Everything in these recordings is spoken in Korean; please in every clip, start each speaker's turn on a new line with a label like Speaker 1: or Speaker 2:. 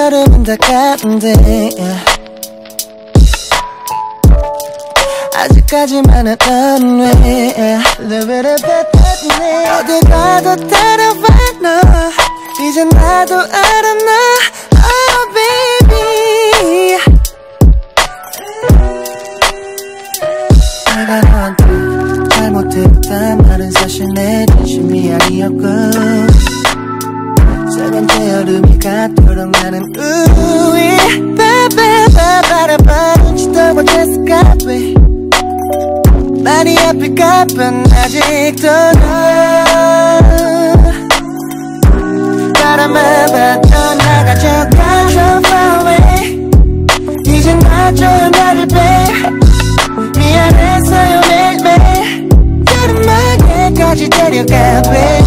Speaker 1: 여름은 다 가는데 아직까지만은 넌왜 어디 가도 따라와 너. 이제 나도 알아 너 Oh baby. 내가 너한테 잘못했단 말은 사실 내 진심이 아니었고 세 번째 여름이 가도록 나는 우위. 바바바바바바바지도 못했을까 왜 많이 아플까 봐 아직도 너 바람만 봐도 나가져 가져 far away 이젠 놔줘요 나를 babe 미안했어요 매일매일 여름마개까지 데려가 babe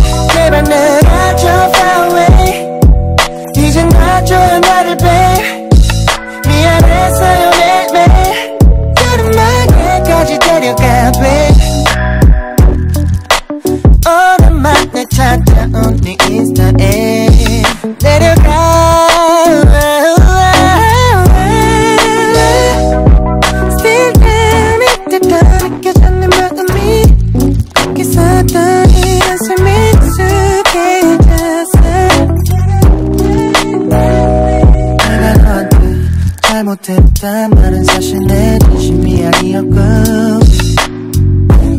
Speaker 1: 잘못했단 말은 사실 내 진심이 아니었고.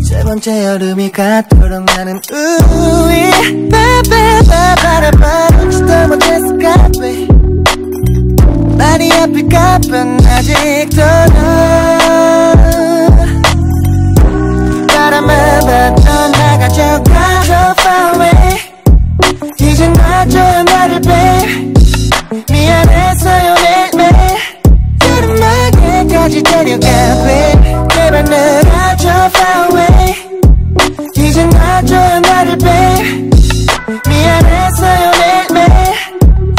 Speaker 1: 세 번째 여름이 가도록 나는 우위 바바바바바바지도 못했을까 왜? 많이 아플까 봐 아직도 너 여름마개까지 데려가 babe 제발 나가줘 far away. 이젠 놔줘요 나를 babe 미안했어요 매일매일.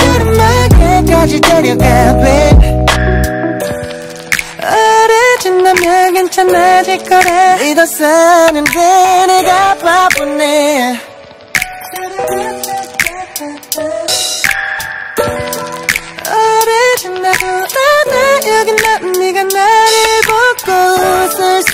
Speaker 1: 여름마개까지 데려가 babe 오래진다면 괜찮아질 거라 믿었었는데 내가